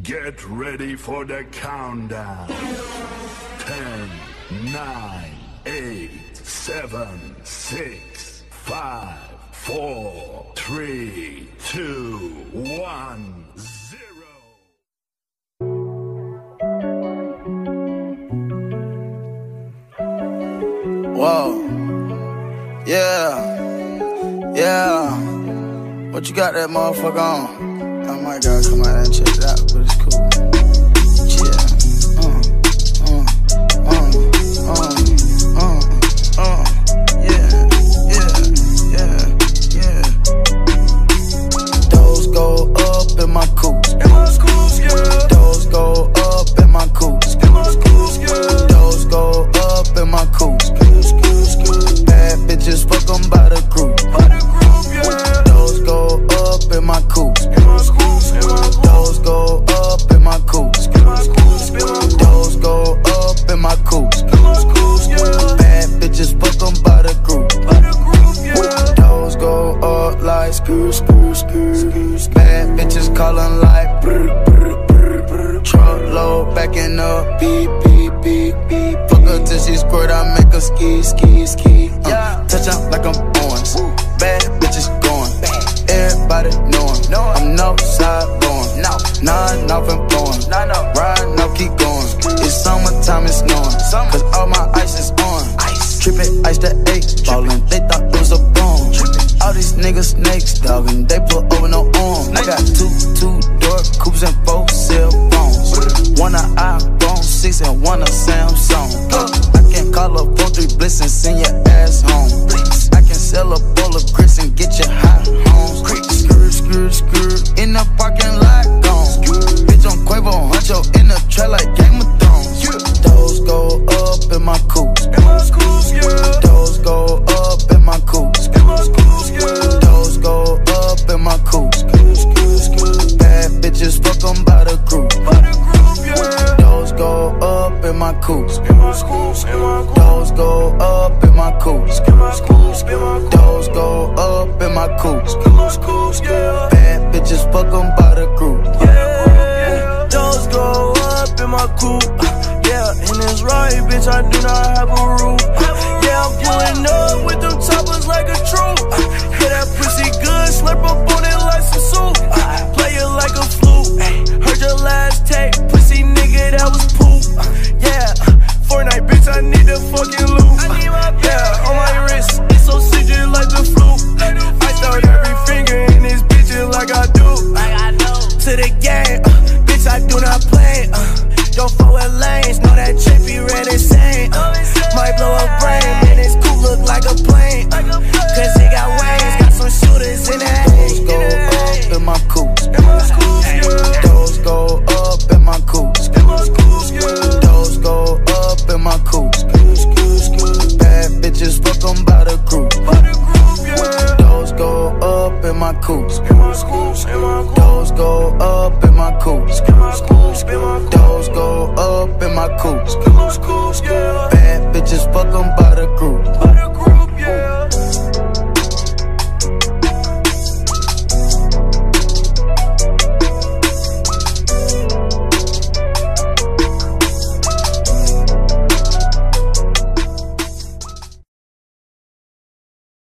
Get ready for the countdown. 10, 9, 8, 7, 6, 5, 4, 3, 2, 1, 0. Whoa. Yeah. Yeah. What you got that motherfucker on? Might gotta come out and check it out, but it's cool. Screw. Bad bitches calling like brr, brr, brr, brr. Truck load backing up, beep, beep, beep, beep. Fuck her till she squirt, I make her ski, ski, ski. Uh, touch out like I'm orange. Bad bitches going. Everybody knowin'. I'm no side going. No, nine off and blowing. Riding up, keep going. It's summertime, it's snowing. Cause all my ice is on. Trippin' ice the eight. Ballin', they thought it was a bomb. All these niggas snakes, dog, 6 and schools, Those go up in my coops. in my schools, in my schools, Those go up in my coops. in my schools, yeah. Bad bitches fuck 'em by the group. Those go up in my coupe. Yeah, and it's right, bitch. I do not have a roof. Yeah, I'm pulling up with them toppers like a troop. Know that Trippie Redd insane. Uh, might blow a brain. Man, this coupe look like a plane. Uh, Cause it got wings. Got some shooters in it. Those go up in my yeah. Those go up in my yeah. Those go up in my coops. Bad bitches fuck 'em by the group. Those go up in my coops. My schools,